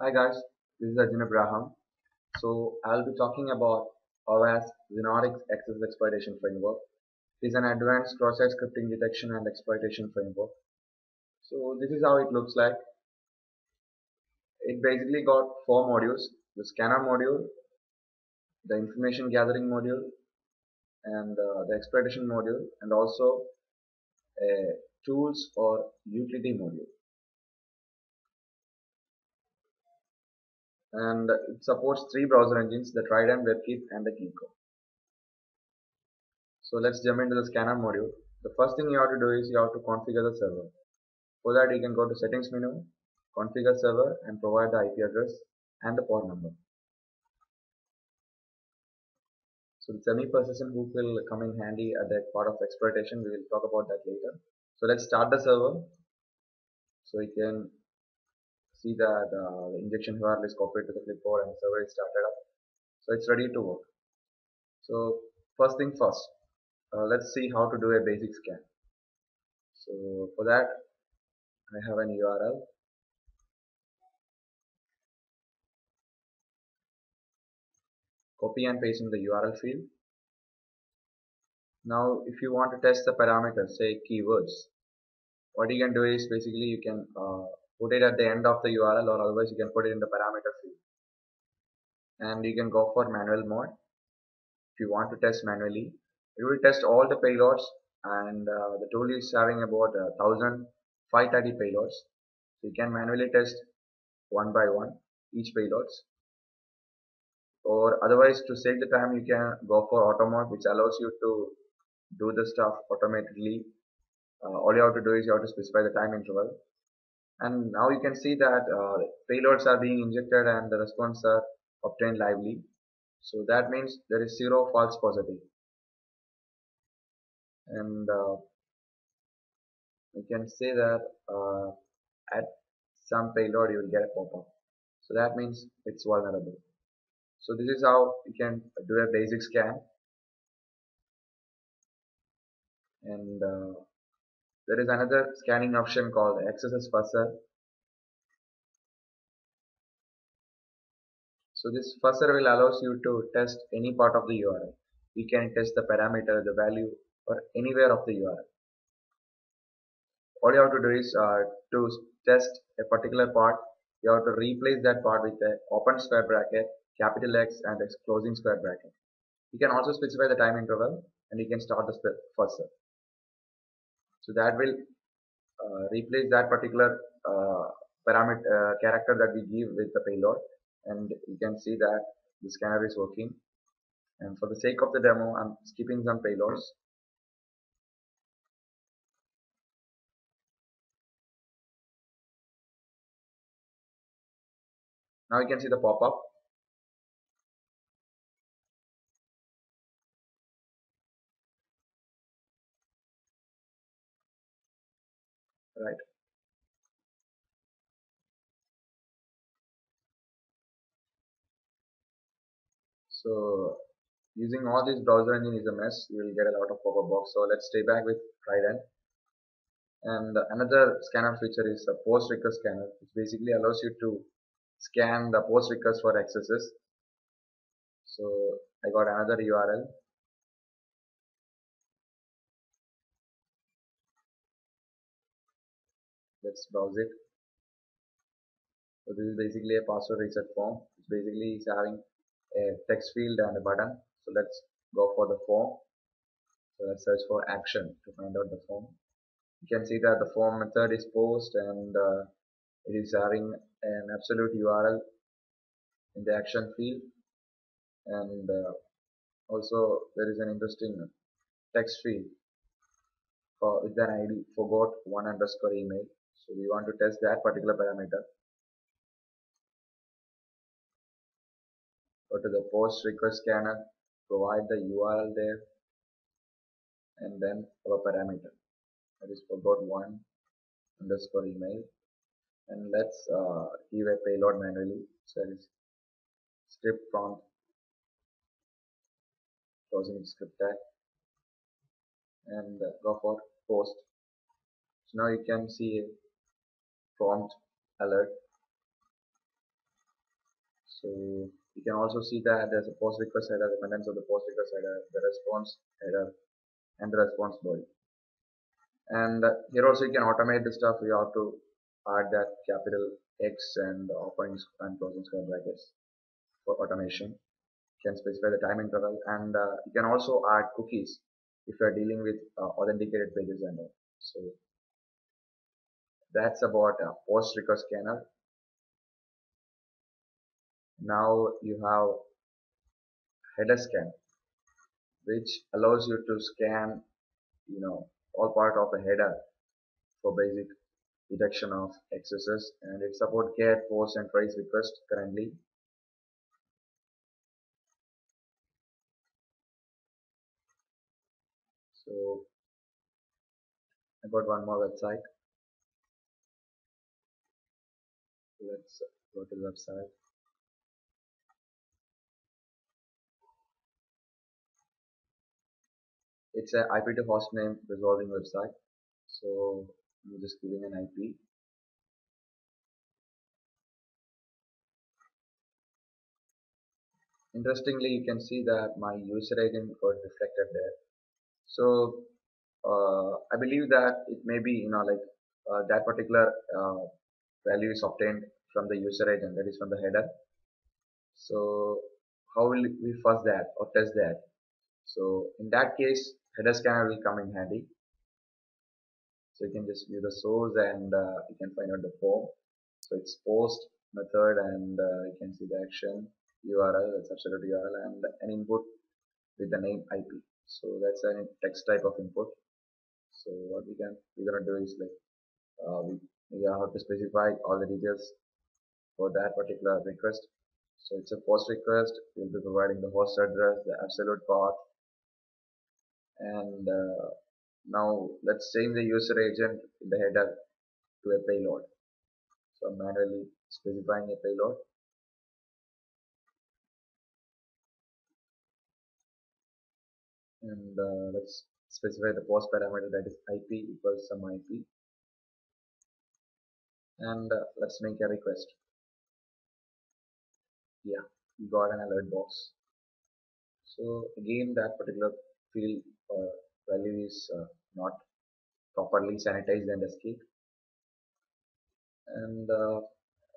Hi guys, this is Arjun Abraham. So I'll be talking about OWASP Xenodics Access Exploitation Framework. It is an advanced cross-site scripting detection and exploitation framework. So this is how it looks like. It basically got four modules, the scanner module, the information gathering module, and uh, the exploitation module, and also a tools or utility module. And it supports three browser engines the Trident, WebKit and the Kiko. So let's jump into the scanner module. The first thing you have to do is you have to configure the server. For that you can go to settings menu, configure server and provide the IP address and the port number. So the semi-persistent hook will come in handy at that part of exploitation. We will talk about that later. So let's start the server. So you can see that uh, the injection URL is copied to the clipboard and the server is started up. So it's ready to work. So first thing first, uh, let's see how to do a basic scan. So for that, I have an URL. Copy and paste in the URL field. Now if you want to test the parameters, say keywords, what you can do is basically you can uh, put it at the end of the URL or otherwise you can put it in the parameter field. And you can go for manual mode. If you want to test manually it will test all the payloads and uh, the tool is having about uh, 1530 payloads. So you can manually test one by one each payloads. Or otherwise to save the time you can go for auto mode which allows you to do the stuff automatically. Uh, all you have to do is you have to specify the time interval and now you can see that uh, payloads are being injected and the response are obtained lively. So that means there is zero false positive. And uh, you can say that uh, at some payload you will get a pop-up. So that means it's vulnerable. So this is how you can do a basic scan. And uh, there is another scanning option called XSS fuzzer. So this fuzzer will allows you to test any part of the URL. You can test the parameter, the value or anywhere of the URL. All you have to do is uh, to test a particular part, you have to replace that part with a open square bracket, capital X and a closing square bracket. You can also specify the time interval and you can start the fuzzer so that will uh, replace that particular uh, parameter uh, character that we give with the payload. And you can see that the scanner is working. And for the sake of the demo I'm skipping some payloads. Now you can see the pop-up right. So using all these browser engine is a mess. You will get a lot of pop-up box. So let's stay back with Trident. And another scanner feature is a post request scanner which basically allows you to scan the post request for accesses. So I got another URL let's browse it. So this is basically a password reset form. It's basically is having a text field and a button. So let's go for the form. So let's search for action to find out the form. You can see that the form method is post and uh, it is having an absolute URL in the action field. And uh, also there is an interesting text field for with an ID forgot one underscore email so we want to test that particular parameter. Go to the post request scanner, provide the URL there, and then our parameter. That is forgot one underscore email. And let's uh, give a payload manually. So that is script prompt closing script tag and uh, go for post. So now you can see prompt alert. So you can also see that there's a post request header dependence of the post request header the response header and the response body. And here also you can automate the stuff. You have to add that capital X and opening and closing square brackets for automation. You can specify the time interval and uh, you can also add cookies if you are dealing with uh, authenticated pages and all. So that's about a post request scanner. Now you have header scan which allows you to scan you know all part of the header for basic detection of XSS and it support get post and trace request currently. So I got one more website let's go to the website. It's a IP to host name resolving website. So I'm just giving an IP interestingly you can see that my user agent got reflected there. So uh, I believe that it may be you know like uh, that particular uh, value is obtained from the user agent that is from the header. So how will we first that or test that? So in that case header scanner will come in handy. So you can just view the source and uh, you can find out the form. So it's post method and uh, you can see the action URL that's absolute URL and an input with the name IP so that's a text type of input. So what we can we're gonna do is like uh, we, we have to specify all the details for that particular request. So it's a post request. We'll be providing the host address the absolute path. And uh, now let's change the user agent in the header to a payload. So I'm manually specifying a payload. And uh, let's specify the post parameter that is IP equals some IP and uh, let's make a request. Yeah we got an alert box. So again that particular field uh, value is uh, not properly sanitized and escaped. And uh,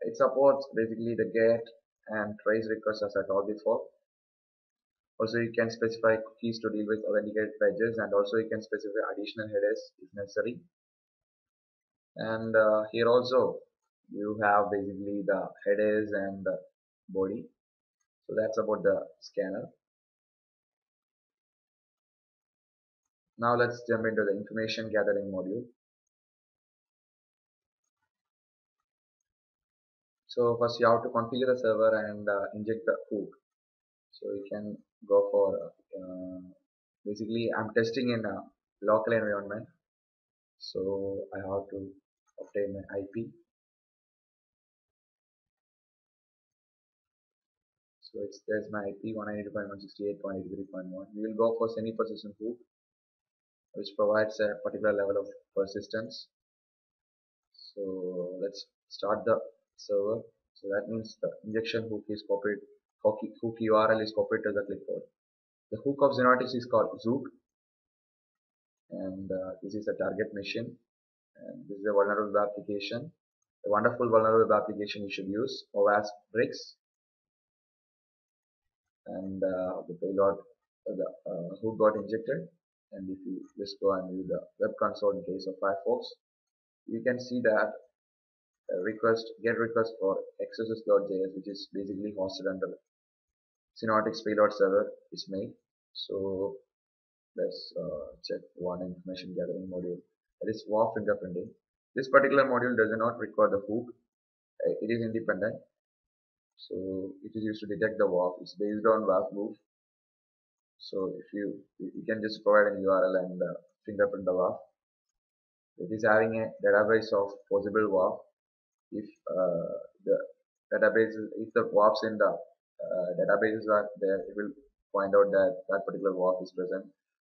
it supports basically the get and trace requests as I told before. Also you can specify cookies to deal with authenticated pages and also you can specify additional headers if necessary and uh, here also you have basically the headers and the body. So that's about the scanner. Now let's jump into the information gathering module. So first you have to configure the server and uh, inject the hook. So you can go for uh, basically I'm testing in a local environment so I have to obtain my IP so it's there's my IP 192.168.83.1 we will go for semi-persistent hook which provides a particular level of persistence. So let's start the server. So that means the injection hook is copied hook, hook URL is copied to the clipboard. The hook of Xenotix is called Zook and uh, this is a target machine. And this is a vulnerable web application. A wonderful vulnerable web application you should use. OWASP bricks. And uh, the payload uh, the uh, hook got injected. And if you just go and view the web console in case of Firefox you can see that a request get request for xss.js which is basically hosted under Xenotix payload server is made. So let's uh, check one information gathering module. That is WAF fingerprinting. This particular module does not require the hook. Uh, it is independent. So it is used to detect the WAF it's based on WAF move so if you you can just provide an URL and uh, fingerprint the WAF it is having a database of possible WAF if uh, the database if the WAFs in the uh, databases are there it will find out that that particular WAF is present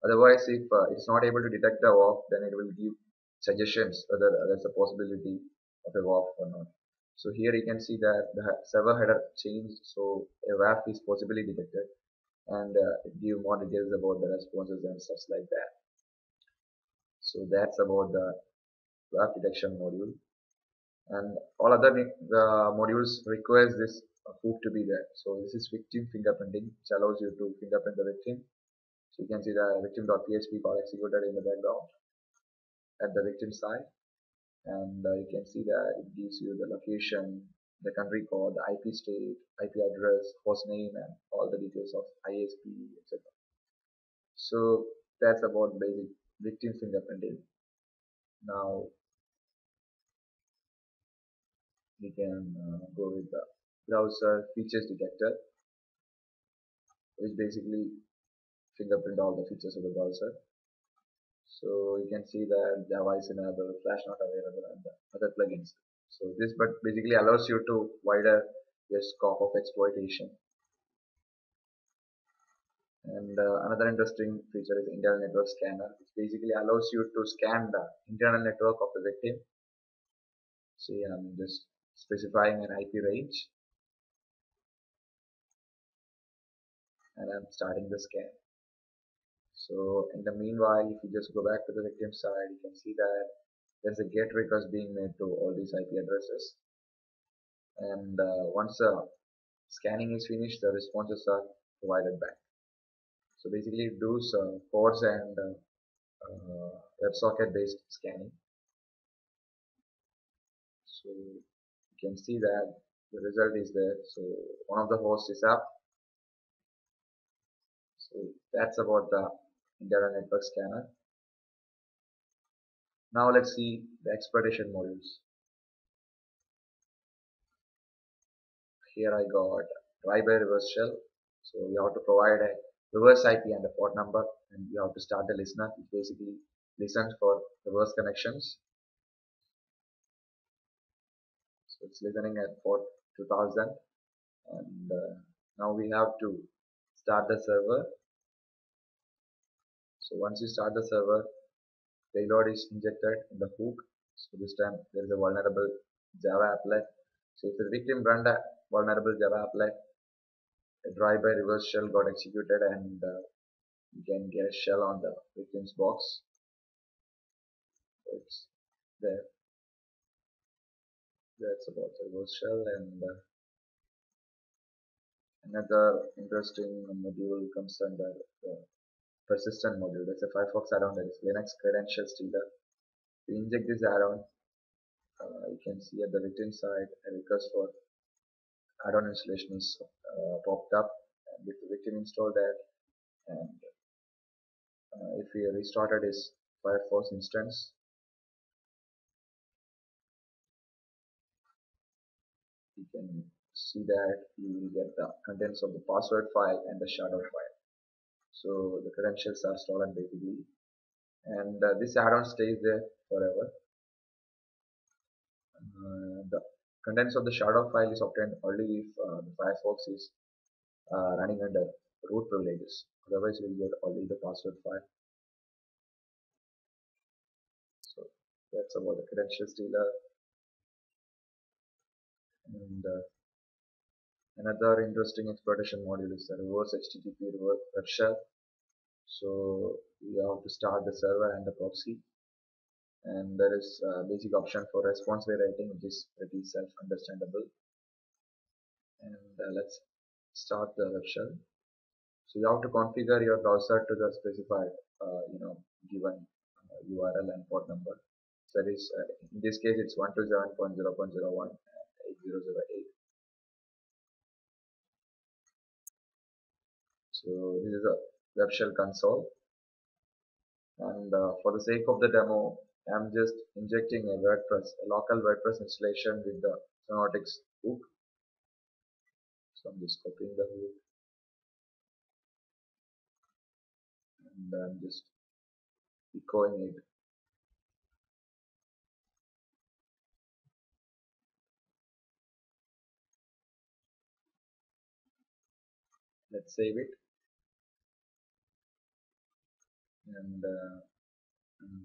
otherwise if uh, it's not able to detect the WAF then it will give suggestions whether there's a possibility of a WAF or not. So here you can see that the server header changed so a WAF is possibly detected and uh, give more details about the responses and such like that. So that's about the WAF detection module. And all other uh, modules requires this hook to be there. So this is victim fingerprinting which allows you to fingerprint the victim you can see the victim.php call executed in the background at the victim side. And uh, you can see that it gives you the location the country code the IP state IP address host name and all the details of ISP etc so that's about basic victim fingerprinting. Now we can uh, go with the browser features detector which basically fingerprint all the features of the browser. So you can see that Java is enabled, Flash not available and the other plugins. So this but basically allows you to wider your scope of exploitation. And uh, another interesting feature is internal network scanner which basically allows you to scan the internal network of the victim. See I'm just specifying an IP range. And I'm starting the scan so in the meanwhile if you just go back to the victim side you can see that there's a get request being made to all these IP addresses. And uh, once the scanning is finished the responses are provided back. So basically it does uh, ports and uh, uh WebSocket based scanning. So you can see that the result is there. So one of the hosts is up. So that's about the internal network scanner. Now let's see the exploitation modules. Here I got drive-by reverse shell. So you have to provide a reverse IP and a port number and you have to start the listener. Which basically listens for reverse connections. So it's listening at port 2000 and uh, now we have to start the server so once you start the server, payload is injected in the hook. So this time there is a vulnerable Java applet. So if the victim run the vulnerable Java applet, a drive-by reverse shell got executed and uh, you can get a shell on the victim's box. So it's there. That's about the reverse shell and uh, another interesting module comes under the persistent module. That's a Firefox add-on that is Linux credential stealer. To inject this add-on, uh, you can see at the victim side a request for add-on installation is uh, popped up with the victim installed there and uh, if we restarted his Firefox instance you can see that you will get the contents of the password file and the shadow file so the credentials are stolen basically. And uh, this add-on stays there forever. Uh, the contents of the shadow file is obtained only if uh, Firefox is uh, running under root privileges. Otherwise you will get only the password file. So that's about the credential stealer and uh, Another interesting exploitation module is the reverse HTTP reverse web shell. So you have to start the server and the proxy. And there is a basic option for response rewriting which is pretty self-understandable. And uh, let's start the web shell so you have to configure your browser to the specified uh, you know given uh, URL and port number. So that is uh, in this case it's 127.0.01 and 8008 so this is a web shell console. And uh, for the sake of the demo I'm just injecting a WordPress a local WordPress installation with the Sonotics hook. So I'm just copying the hook. And I'm just echoing it. Let's save it and uh,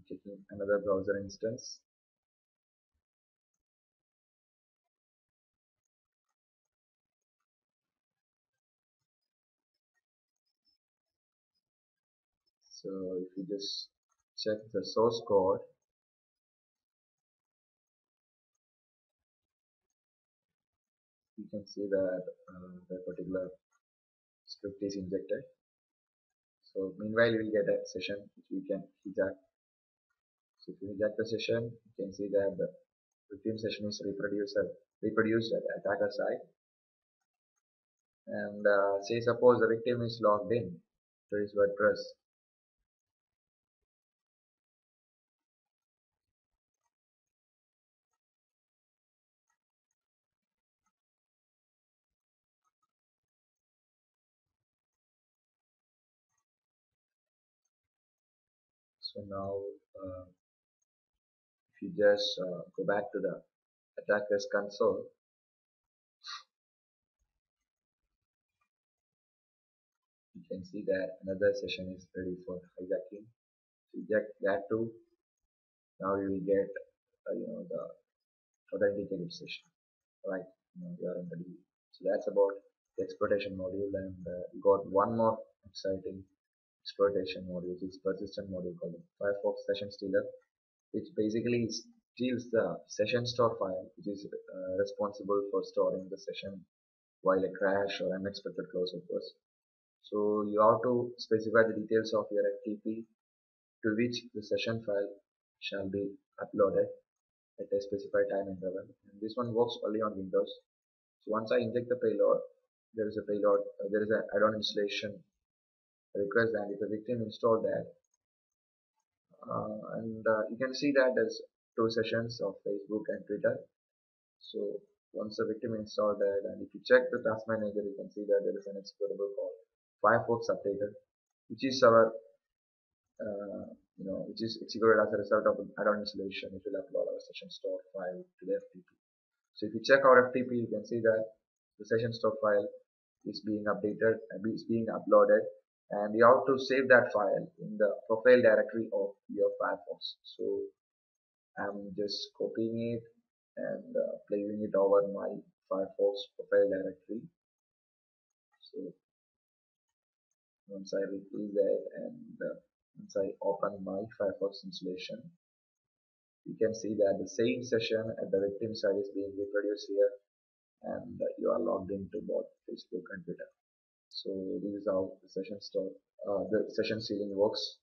checking another browser instance. So if you just check the source code. You can see that uh, the particular script is injected so meanwhile we get a session which we can hijack so if you hijack the session you can see that the victim session is reproduced reproduced at attacker side. And uh, say suppose the victim is logged in to his WordPress so now uh, if you just uh, go back to the attacker's console. You can see that another session is ready for hijacking. Hijack that too now you will get uh, you know the authenticated session. Right know you are in the so that's about the exploitation module and uh, got one more exciting exploitation module which is persistent module called Firefox Session Stealer which basically steals the session store file which is uh, responsible for storing the session while a crash or unexpected close occurs. So you have to specify the details of your FTP to which the session file shall be uploaded at a specified time interval. And this one works only on Windows. So once I inject the payload there is a payload uh, there is an add-on installation request and if the victim installed that. Uh, and uh, you can see that there's two sessions of Facebook and Twitter. So once the victim installed that and if you check the task manager you can see that there is an executable called Firefox updater which is our uh, you know, which is executed as a result of add-on installation, it will upload our session store file to the FTP. So if you check our FTP, you can see that the session store file is being updated and is being uploaded and you have to save that file in the profile directory of your Firefox. So I'm just copying it and uh, placing it over my Firefox profile directory. So once I replace that and uh, once I open my Firefox installation you can see that the same session at the victim side is being reproduced here and you are logged into both Facebook and Twitter so this is how the session start uh, the session stealing works